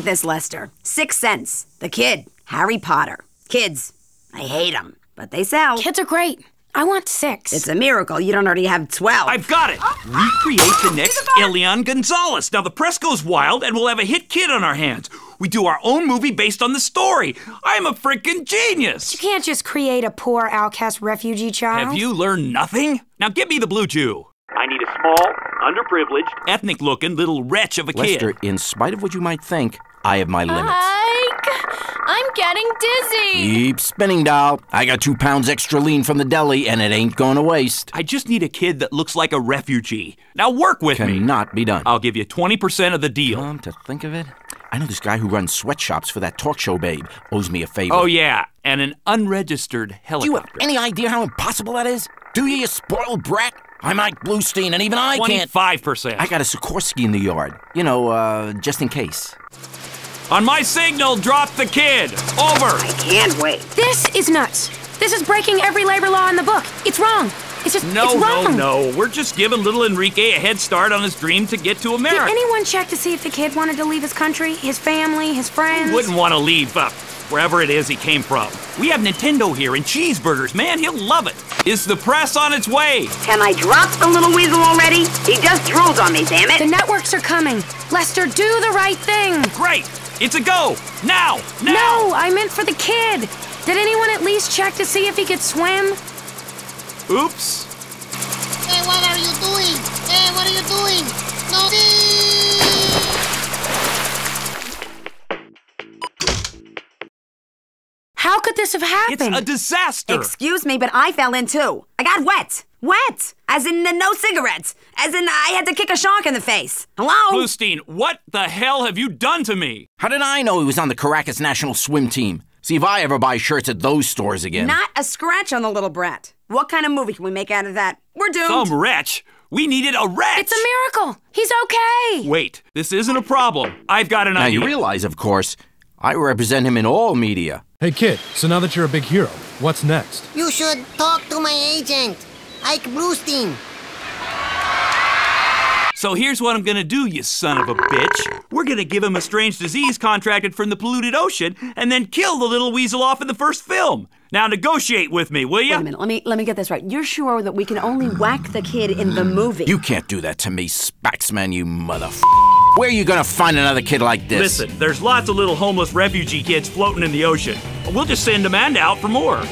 at this, Lester. Sixth Sense. The kid. Harry Potter. Kids. I hate them, but they sell. Kids are great. I want six. It's a miracle you don't already have 12. I've got it! Recreate the next Elian Gonzalez. Now the press goes wild and we'll have a hit kid on our hands. We do our own movie based on the story. I'm a freaking genius! You can't just create a poor outcast refugee child. Have you learned nothing? Now give me the blue Jew. I need a small, underprivileged, ethnic looking little wretch of a Lester, kid. Lester, in spite of what you might think, I have my limits. Ike, I'm getting dizzy. Keep spinning, doll. I got two pounds extra lean from the deli, and it ain't going to waste. I just need a kid that looks like a refugee. Now work with me. Cannot be done. I'll give you 20% of the deal. Come to think of it, I know this guy who runs sweatshops for that talk show babe owes me a favor. Oh, yeah, and an unregistered Do you have any idea how impossible that is? Do you, you spoiled brat? I'm Ike Bluestein, and even I can't. 25%. I got a Sikorsky in the yard. You know, uh, just in case. On my signal, drop the kid. Over. I can't wait. This is nuts. This is breaking every labor law in the book. It's wrong. It's just No, it's no, wrong. no. We're just giving little Enrique a head start on his dream to get to America. Did America. anyone check to see if the kid wanted to leave his country, his family, his friends? He Wouldn't want to leave uh, wherever it is he came from. We have Nintendo here and cheeseburgers. Man, he'll love it. Is the press on its way? Can I drop the little weasel already? He just drooled on me, damn it. The networks are coming. Lester, do the right thing. Great. It's a go. Now. Now. No, I meant for the kid. Did anyone at least check to see if he could swim? Oops. Hey, what are you doing? Hey, what are you doing? How could this have happened? It's happened? a disaster. Excuse me, but I fell in too. I got wet. Wet. As in uh, no cigarettes. As in I had to kick a shark in the face. Hello? Bluestein, what the hell have you done to me? How did I know he was on the Caracas national swim team? See if I ever buy shirts at those stores again. Not a scratch on the little brat. What kind of movie can we make out of that? We're doomed. Some wretch. We needed a wretch. it's a miracle. He's okay. Wait, this isn't a problem. I've got an now idea. you realize, of course, I represent him in all media. Hey kid, so now that you're a big hero, what's next? You should talk to my agent, Ike Bluestein. So here's what I'm gonna do, you son of a bitch. We're gonna give him a strange disease contracted from the polluted ocean and then kill the little weasel off in the first film. Now negotiate with me, will you? Wait a minute. Let me let me get this right. You're sure that we can only whack the kid in the movie? You can't do that to me, Spaxman, you mother. Where are you gonna find another kid like this? Listen, there's lots of little homeless refugee kids floating in the ocean. We'll just send Amanda out for more.